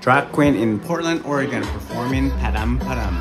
Drag queen in Portland, Oregon performing Padam Padam.